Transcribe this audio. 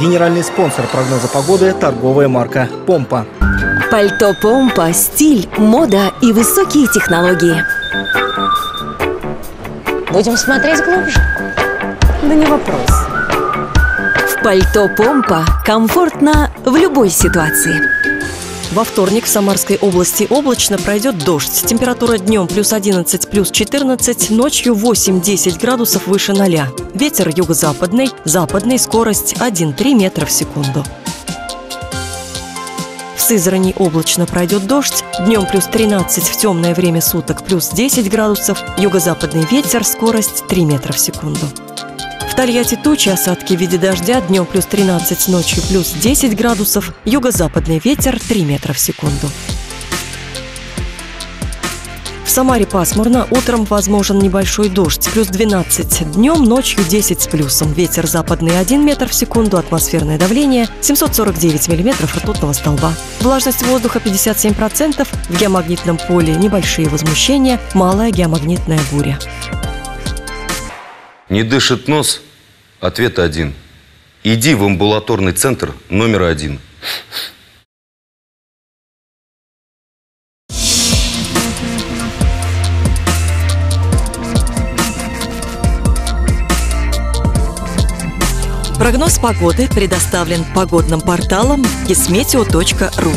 Генеральный спонсор прогноза погоды – торговая марка «Помпа». Пальто Помпа, стиль, мода и высокие технологии. Будем смотреть глубже. Да не вопрос. В пальто Помпа комфортно в любой ситуации. Во вторник в Самарской области облачно пройдет дождь. Температура днем плюс 11, плюс 14, ночью 8-10 градусов выше 0. Ветер юго-западный, западный, скорость 1,3 метра в секунду. В Сызрани облачно пройдет дождь. Днем плюс 13, в темное время суток плюс 10 градусов. Юго-западный ветер, скорость 3 метра в секунду. Тольятти тучи, осадки в виде дождя, днем плюс 13, ночью плюс 10 градусов, юго-западный ветер 3 метра в секунду. В Самаре пасмурно, утром возможен небольшой дождь, плюс 12, днем, ночью 10 с плюсом, ветер западный 1 метр в секунду, атмосферное давление 749 миллиметров ртутного столба. Влажность воздуха 57%, в геомагнитном поле небольшие возмущения, малая геомагнитная буря. Не дышит нос? Ответ один. Иди в амбулаторный центр номер один. Прогноз погоды предоставлен погодным порталом kismeteo.ru.